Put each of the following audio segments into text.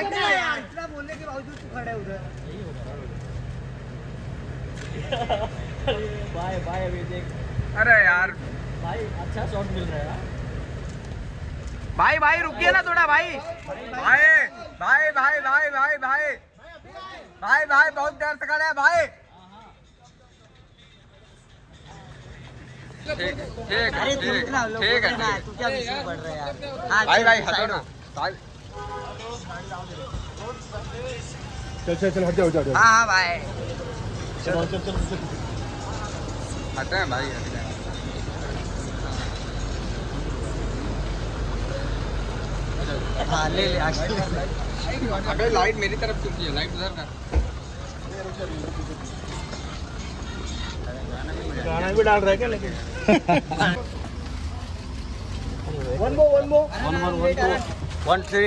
इतना बोलने के बावजूद अरे यार। भाई भाई रुकिए ना थोड़ा भाई। भाई भाई भाई भाई भाई भाई। भाई भाई बहुत देर से खड़े भाई। ठीक ठीक ठीक है। भाई भाई हटो ना। चल चल चल हट जाओ जाओ हाँ हाँ भाई चल चल चल चल हटे हैं भाई हटे हैं हाँ ले ले आगे अबे लाइट मेरी तरफ़ क्यों की है लाइट उधर कर। गाना भी डाल रहा है क्या लेकिन? One more one more one one one two one three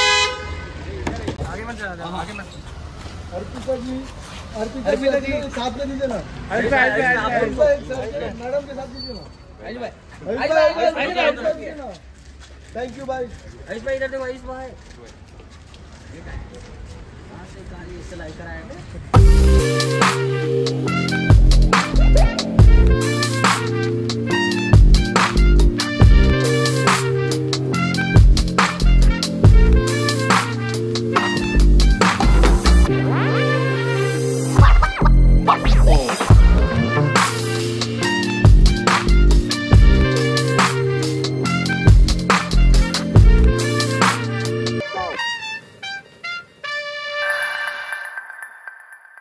मत चला आगे मत अर्पिता जी अर्पिता जी साथ में दीजिए ना। अर्पिता, अर्पिता, मैडम के साथ दीजिए ना। थैंक यू भाई आयुष भाई। इधर देखो आयुष भाई। कहाँ से गाड़ी सिलाई कराएँगे Oh.